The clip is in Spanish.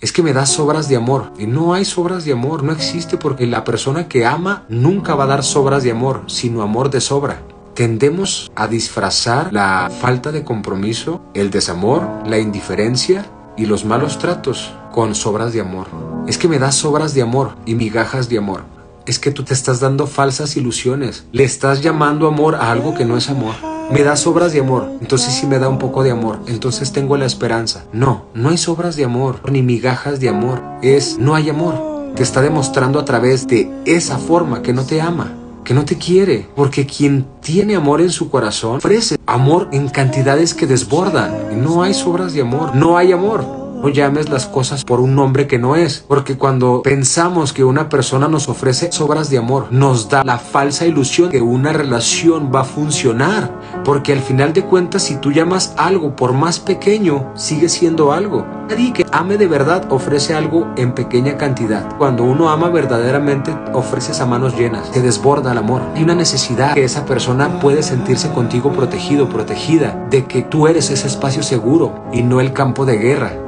es que me das sobras de amor. Y no hay sobras de amor, no existe porque la persona que ama nunca va a dar sobras de amor, sino amor de sobra. Tendemos a disfrazar la falta de compromiso, el desamor, la indiferencia y los malos tratos con sobras de amor. Es que me das sobras de amor y migajas de amor. Es que tú te estás dando falsas ilusiones. Le estás llamando amor a algo que no es amor. Me das sobras de amor, entonces sí me da un poco de amor, entonces tengo la esperanza. No, no hay sobras de amor, ni migajas de amor. Es no hay amor. Te está demostrando a través de esa forma que no te ama que no te quiere, porque quien tiene amor en su corazón ofrece amor en cantidades que desbordan. No hay sobras de amor, no hay amor. No llames las cosas por un nombre que no es, porque cuando pensamos que una persona nos ofrece sobras de amor, nos da la falsa ilusión que una relación va a funcionar, porque al final de cuentas si tú llamas algo por más pequeño, sigue siendo algo. Nadie que ame de verdad ofrece algo en pequeña cantidad. Cuando uno ama verdaderamente, ofreces a manos llenas, te desborda el amor. Hay una necesidad que esa persona puede sentirse contigo protegido, protegida, de que tú eres ese espacio seguro y no el campo de guerra